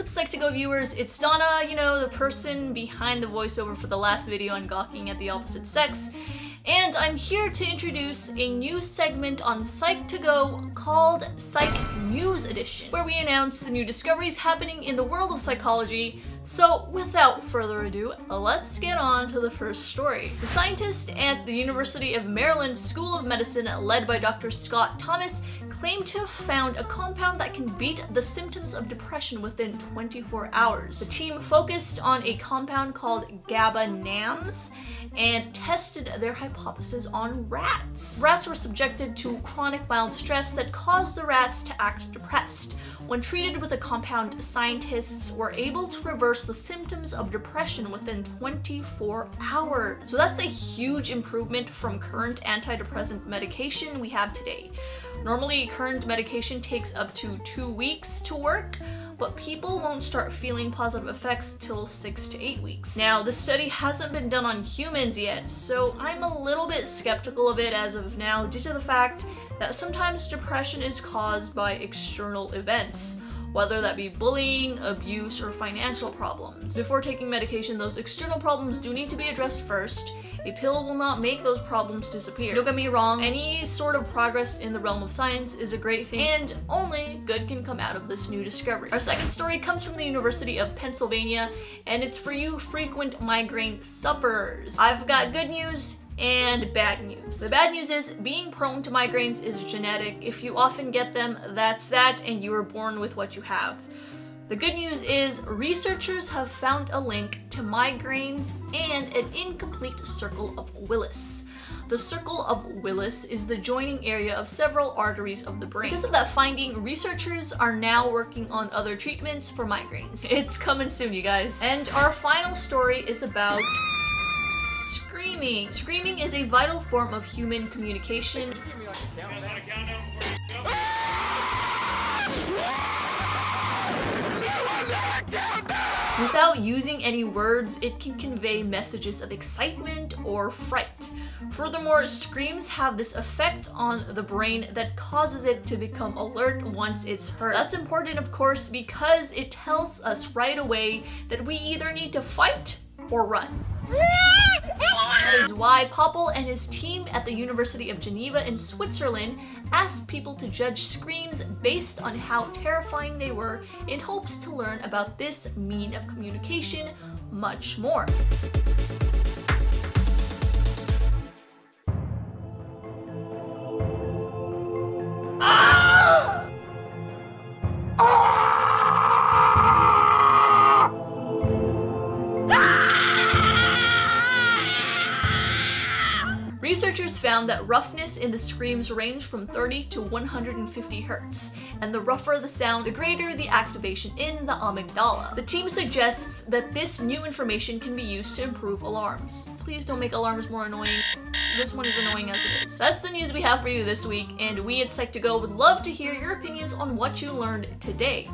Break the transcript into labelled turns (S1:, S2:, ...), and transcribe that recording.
S1: up Psych2Go viewers? It's Donna, you know, the person behind the voiceover for the last video on gawking at the opposite sex. And I'm here to introduce a new segment on Psych2Go called Psych News Edition, where we announce the new discoveries happening in the world of psychology. So without further ado, let's get on to the first story. The scientist at the University of Maryland School of Medicine, led by Dr. Scott Thompson, claimed to have found a compound that can beat the symptoms of depression within 24 hours. The team focused on a compound called GABA NAMs and tested their hypothesis on rats. Rats were subjected to chronic mild stress that caused the rats to act depressed. When treated with the compound, scientists were able to reverse the symptoms of depression within 24 hours. So that's a huge improvement from current antidepressant medication we have today. Normally, current medication takes up to two weeks to work, but people won't start feeling positive effects till six to eight weeks. Now, the study hasn't been done on humans yet, so I'm a little bit skeptical of it as of now due to the fact that sometimes depression is caused by external events whether that be bullying, abuse, or financial problems. Before taking medication, those external problems do need to be addressed first. A pill will not make those problems disappear. Don't get me wrong, any sort of progress in the realm of science is a great thing, and only good can come out of this new discovery. Our second story comes from the University of Pennsylvania, and it's for you frequent migraine sufferers. I've got good news, and bad news. The bad news is being prone to migraines is genetic. If you often get them, that's that, and you were born with what you have. The good news is researchers have found a link to migraines and an incomplete circle of Willis. The circle of Willis is the joining area of several arteries of the brain. Because of that finding, researchers are now working on other treatments for migraines. It's coming soon, you guys. And our final story is about screaming. Screaming is a vital form of human communication. Without using any words, it can convey messages of excitement or fright. Furthermore, screams have this effect on the brain that causes it to become alert once it's heard. That's important, of course, because it tells us right away that we either need to fight or run. That is why Poeppel and his team at the University of Geneva in Switzerland asked people to judge screams based on how terrifying they were in hopes to learn about this mean of communication much more. Researchers found that roughness in the screams ranged from 30 to 150 hertz, and the rougher the sound, the greater the activation in the amygdala. The team suggests that this new information can be used to improve alarms. Please don't make alarms more annoying. This one is annoying as it is. That's the news we have for you this week, and we at Psych2Go would love to hear your opinions on what you learned today.